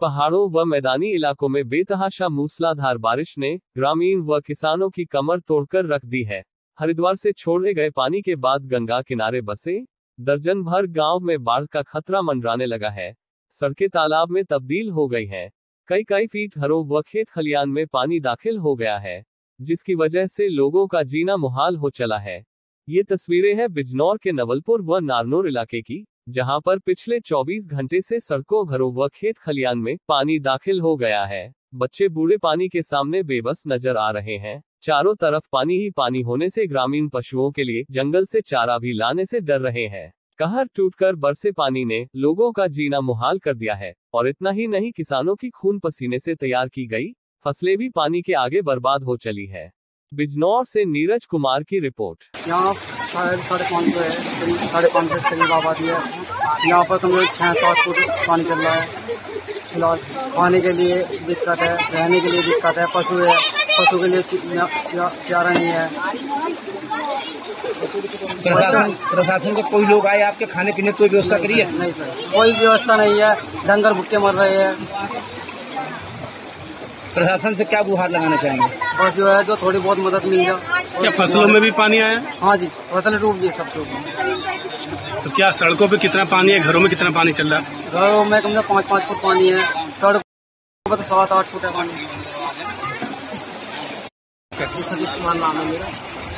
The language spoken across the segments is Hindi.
पहाड़ों व मैदानी इलाकों में बेतहाशा मूसलाधार बारिश ने ग्रामीण व किसानों की कमर तोड़कर रख दी है। हरिद्वार से छोड़े गए पानी के बाद गंगा किनारे बसे दर्जन भर गाँव में बाढ़ का खतरा मंडराने लगा है। सड़कें तालाब में तब्दील हो गई हैं। कई कई फीट घरों व खेत खलियान में पानी दाखिल हो गया है, जिसकी वजह से लोगों का जीना मुहाल हो चला है। ये तस्वीरें हैं बिजनौर के नवलपुर व नारनौर इलाके की। जहाँ पर पिछले 24 घंटे से सड़कों, घरों व खेत खलियान में पानी दाखिल हो गया है। बच्चे बूढ़े पानी के सामने बेबस नज़र आ रहे हैं। चारों तरफ़ पानी ही पानी होने से ग्रामीण पशुओं के लिए जंगल से चारा भी लाने से डर रहे हैं। कहर टूटकर बरसे पानी ने लोगों का जीना मुहाल कर दिया है और इतना ही नहीं, किसानों की खून पसीने से तैयार की गई। फ़सलें भी पानी के आगे बर्बाद हो चली है। बिजनौर से नीरज कुमार की रिपोर्ट। शायद साढ़े पाँच सौ है साढ़े पाँच सौ करीब आबादी है। यहाँ पर समझो छः सात फुट पानी चल रहा है। फ़िलहाल खाने के लिए दिक्कत है रहने के लिए दिक्कत है। पशु है पशु के लिए चारा नहीं है। प्रशासन प्रशासन के कोई लोग आए आपके खाने पीने की कोई व्यवस्था करी है? नहीं सर कोई व्यवस्था नहीं है। डंगर भुक्के मर रहे हैं। प्रशासन से क्या गुहार लगाना चाहेंगे? बस जो है जो थोड़ी बहुत मदद मिल जाए। क्या फ़सलों में भी पानी आया? हाँ जी फ़सल डूब गई सब तो तो क्या सड़कों पे कितना पानी है? घरों में कितना पानी चल रहा है? घरों में कम से पाँच पाँच फुट पानी है। सड़कों पर तो सात आठ फुट है पानी। नाम है मेरा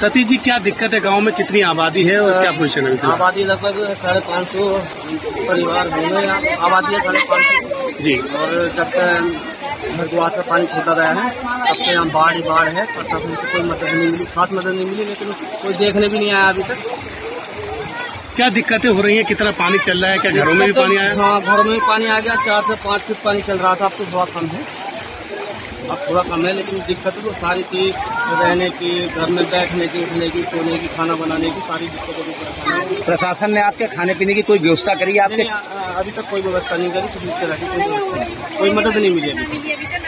सतीश जी क्या दिक्कत है गाँव में? कितनी आबादी है और क्या पोजिशन है? आबादी लगभग साढ़े पाँच सौ परिवार होंगे। आबादी है साढ़े पाँच सौ। जी। और जब से द्वार से पानी छोड़ा गया है। तब से यहाँ बाढ़ ही बाढ़ है प्रशासन से कोई मदद नहीं मिली खास मदद नहीं मिली लेकिन कोई देखने भी नहीं आया अभी तक। क्या दिक्कतें हो रही हैं? कितना पानी चल रहा है? क्या घरों में भी पानी आया? हाँ घरों में भी पानी आ गया चार से पाँच फीट पानी चल रहा था अब तो बहुत कम है। अब थोड़ा कम है लेकिन दिक्कत तो सारी चीज़ रहने की घर में बैठने की उठने की सोने की खाना बनाने की सारी दिक्कतों की परेशानी। प्रशासन ने आपके खाने पीने की कोई व्यवस्था करी आपने आपके अभी तक कोई व्यवस्था नहीं करी किसी तरह की कोई व्यवस्था कोई मदद नहीं मिली अभी